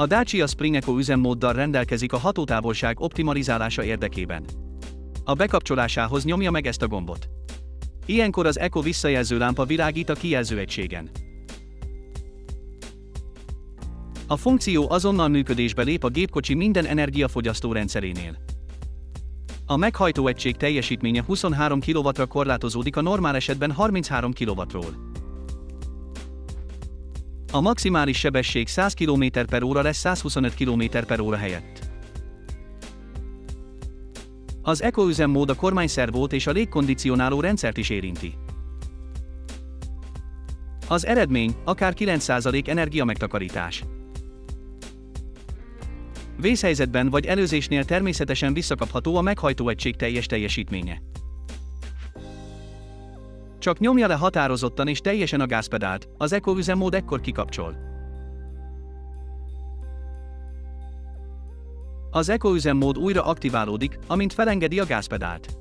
A Dacia Spring Eco üzemmóddal rendelkezik a hatótávolság optimalizálása érdekében. A bekapcsolásához nyomja meg ezt a gombot. Ilyenkor az Eco visszajelző lámpa világít a kijelző egységen. A funkció azonnal működésbe lép a gépkocsi minden energiafogyasztó rendszerénél. A meghajtó egység teljesítménye 23 kW-ra korlátozódik a normál esetben 33 kW-ról. A maximális sebesség 100 km óra lesz 125 km óra helyett. Az Eco üzemmód a kormányszervót és a légkondicionáló rendszert is érinti. Az eredmény akár 9% energia megtakarítás. Vészhelyzetben vagy előzésnél természetesen visszakapható a meghajtó egység teljes teljesítménye. Csak nyomja le határozottan és teljesen a gázpedált, az Eco üzemmód ekkor kikapcsol. Az Eco üzemmód újra aktiválódik, amint felengedi a gázpedált.